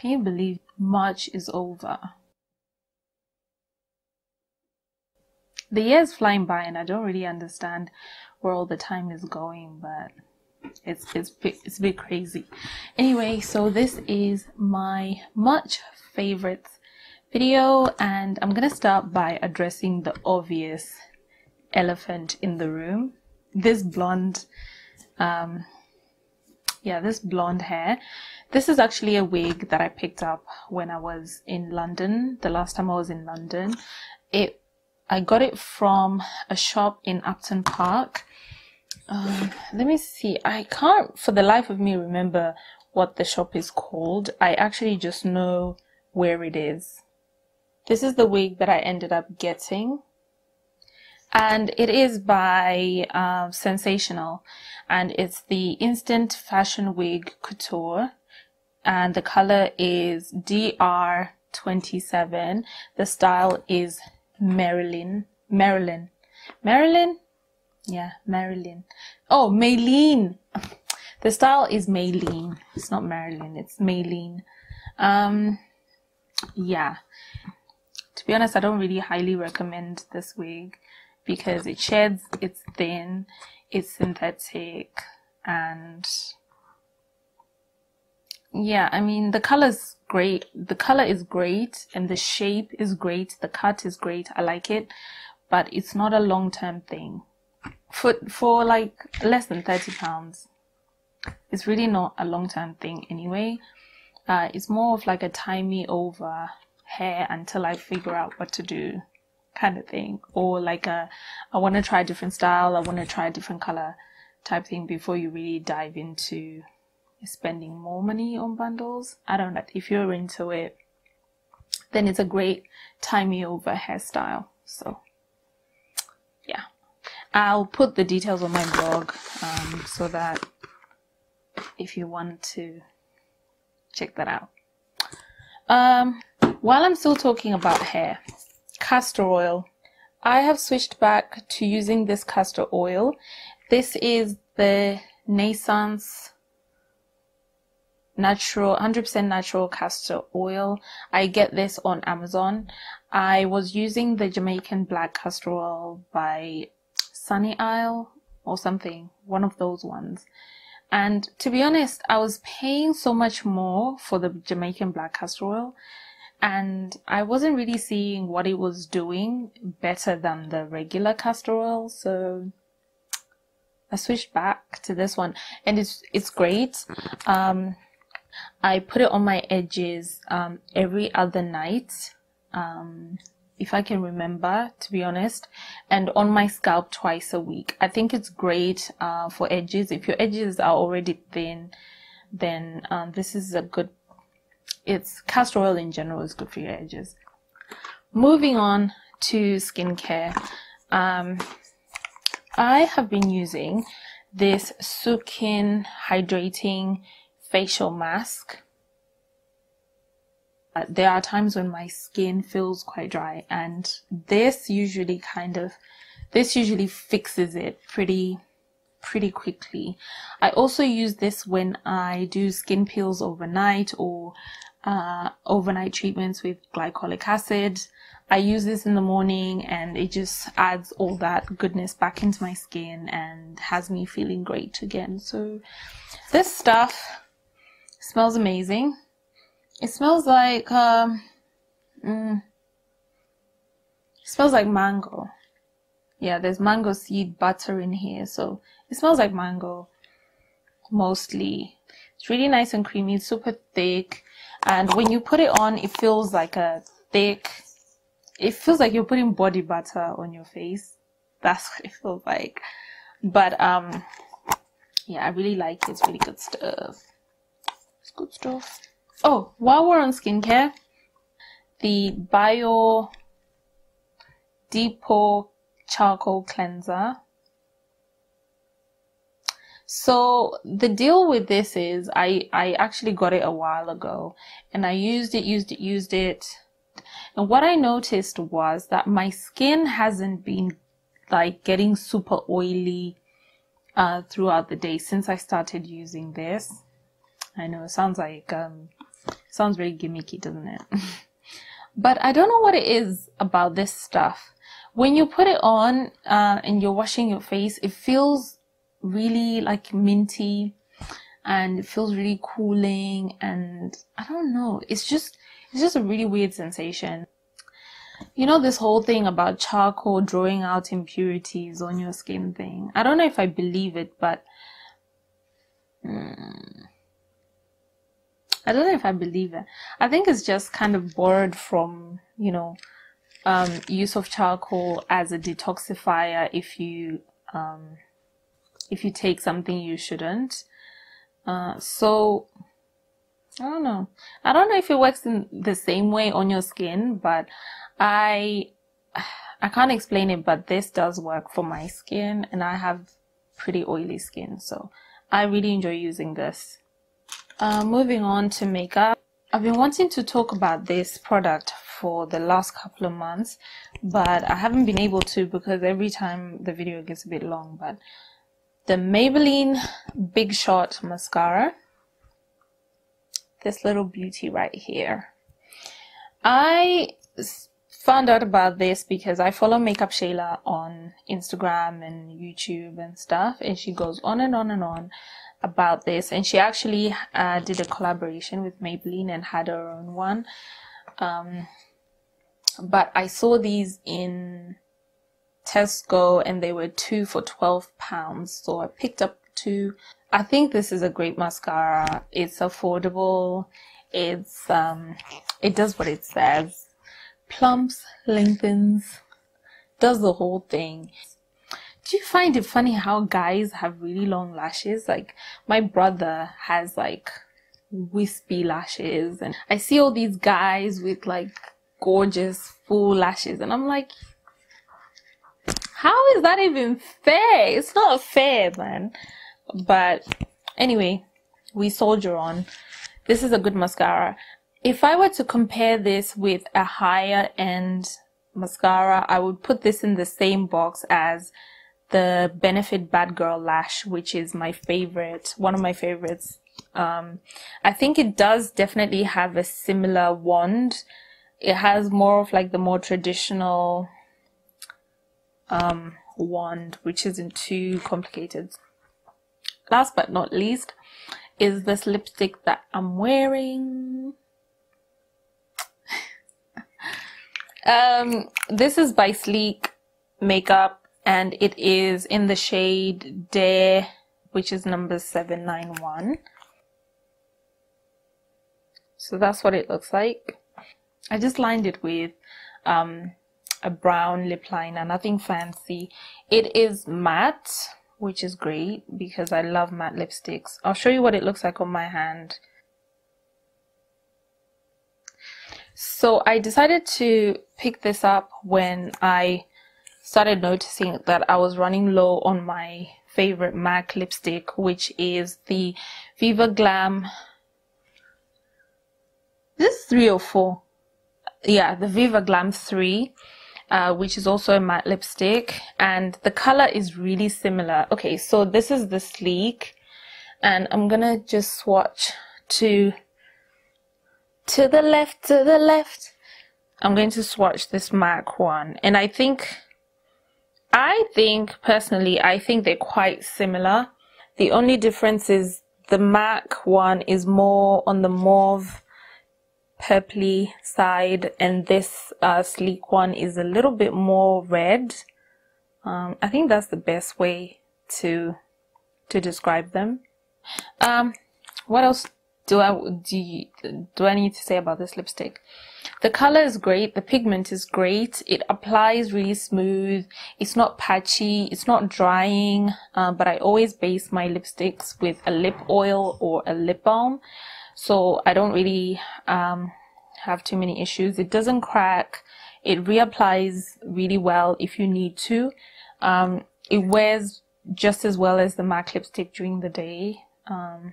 Can you believe March is over? The year is flying by and I don't really understand where all the time is going, but it's it's it's a bit crazy. Anyway, so this is my March favorites video and I'm gonna start by addressing the obvious elephant in the room. This blonde um yeah, this blonde hair. This is actually a wig that I picked up when I was in London, the last time I was in London. It, I got it from a shop in Upton Park. Um, let me see. I can't for the life of me remember what the shop is called. I actually just know where it is. This is the wig that I ended up getting and it is by uh, Sensationnel and it's the Instant Fashion Wig Couture and the color is DR27. The style is Marilyn. Marilyn. Marilyn? Yeah, Marilyn. Oh, Maylene. The style is Maylene. It's not Marilyn, it's Maylene. Um, yeah. To be honest, I don't really highly recommend this wig because it sheds, it's thin, it's synthetic, and yeah, I mean, the color's great. The color is great and the shape is great. The cut is great. I like it, but it's not a long term thing. For, for like less than 30 pounds, it's really not a long term thing anyway. Uh, it's more of like a tie me over hair until I figure out what to do kind of thing or like a i want to try a different style i want to try a different color type thing before you really dive into spending more money on bundles. I don't know if you're into it then it's a great tie me over hairstyle so yeah. I'll put the details on my blog um, so that if you want to check that out. Um, while i'm still talking about hair castor oil. I have switched back to using this castor oil. This is the Naissance natural 100% natural castor oil i get this on amazon i was using the jamaican black castor oil by sunny isle or something one of those ones and to be honest i was paying so much more for the jamaican black castor oil and I wasn't really seeing what it was doing better than the regular castor oil, so I switched back to this one, and it's it's great. Um, I put it on my edges um, every other night, um, if I can remember, to be honest, and on my scalp twice a week. I think it's great uh, for edges. If your edges are already thin, then um, this is a good it's castor oil in general is good for your edges. Moving on to skincare. Um, I have been using this Sukin hydrating facial mask. Uh, there are times when my skin feels quite dry and this usually kind of this usually fixes it pretty pretty quickly. I also use this when I do skin peels overnight or uh, overnight treatments with glycolic acid. I use this in the morning and it just adds all that goodness back into my skin and has me feeling great again. So this stuff smells amazing. It smells like, um, mm, smells like mango. Yeah, there's mango seed butter in here. So it smells like mango mostly. It's really nice and creamy. It's super thick. And when you put it on, it feels like a thick, it feels like you're putting body butter on your face. That's what it feels like. But, um, yeah, I really like it. It's really good stuff. It's good stuff. Oh, while we're on skincare, the Bio Depot Charcoal Cleanser so the deal with this is I, I actually got it a while ago and I used it, used it, used it. And what I noticed was that my skin hasn't been like getting super oily uh, throughout the day since I started using this. I know it sounds like um, Sounds very gimmicky, doesn't it? but I don't know what it is about this stuff. When you put it on uh, and you're washing your face, it feels really like minty and it feels really cooling and I don't know. It's just it's just a really weird sensation. You know this whole thing about charcoal drawing out impurities on your skin thing. I don't know if I believe it, but mm, I don't know if I believe it. I think it's just kind of borrowed from, you know, um, use of charcoal as a detoxifier if you um, if you take something you shouldn't. Uh, so I don't know. I don't know if it works in the same way on your skin, but I I can't explain it, but this does work for my skin and I have pretty oily skin, so I really enjoy using this. Uh, moving on to makeup. I've been wanting to talk about this product for the last couple of months, but I haven't been able to because every time the video gets a bit long, but the Maybelline Big Shot Mascara. This little beauty right here. I found out about this because I follow Makeup Shayla on Instagram and YouTube and stuff, and she goes on and on and on about this. And she actually uh, did a collaboration with Maybelline and had her own one. Um, but I saw these in Tesco and they were two for 12 pounds. So I picked up two. I think this is a great mascara. It's affordable. It's, um, it does what it says. Plumps, lengthens, does the whole thing. Do you find it funny how guys have really long lashes? Like my brother has like wispy lashes and I see all these guys with like gorgeous full lashes and I'm like how is that even fair? It's not fair, man. But anyway, we soldier on. This is a good mascara. If I were to compare this with a higher end mascara, I would put this in the same box as the Benefit Bad Girl Lash, which is my favorite, one of my favorites. Um, I think it does definitely have a similar wand. It has more of like the more traditional um, wand, which isn't too complicated. Last but not least is this lipstick that I'm wearing. um, this is by Sleek Makeup and it is in the shade Dare, which is number 791. So that's what it looks like. I just lined it with um, a brown lip liner, nothing fancy. It is matte, which is great because I love matte lipsticks. I'll show you what it looks like on my hand. So I decided to pick this up when I started noticing that I was running low on my favorite MAC lipstick, which is the Viva Glam. This is three or four. Yeah, the Viva Glam 3 uh, which is also a matte lipstick and the color is really similar. Okay, so this is the sleek and I'm gonna just swatch to to the left, to the left. I'm going to swatch this MAC one and I think I think personally I think they're quite similar. The only difference is the MAC one is more on the mauve purpley side and this uh, sleek one is a little bit more red. Um, I think that's the best way to to describe them. Um, what else do I do, you, do I need to say about this lipstick? The color is great the pigment is great it applies really smooth it's not patchy it's not drying uh, but I always base my lipsticks with a lip oil or a lip balm so I don't really um, have too many issues. It doesn't crack. It reapplies really well if you need to. Um, it wears just as well as the MAC lipstick during the day. Um,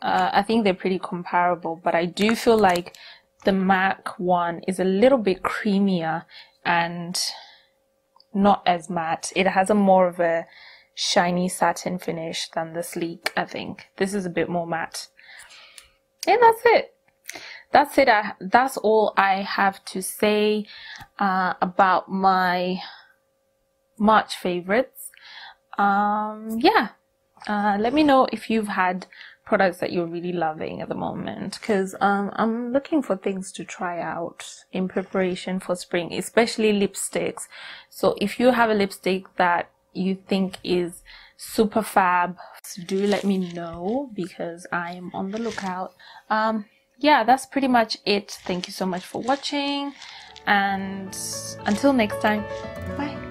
uh, I think they're pretty comparable, but I do feel like the MAC one is a little bit creamier and not as matte. It has a more of a shiny satin finish than the sleek, I think. This is a bit more matte. Yeah, that's it. That's it. I, that's all I have to say uh, about my March favorites. Um, yeah. Uh, let me know if you've had products that you're really loving at the moment because um, I'm looking for things to try out in preparation for spring, especially lipsticks. So if you have a lipstick that you think is super fab, do let me know because I am on the lookout. Um, yeah, that's pretty much it. Thank you so much for watching and until next time, bye.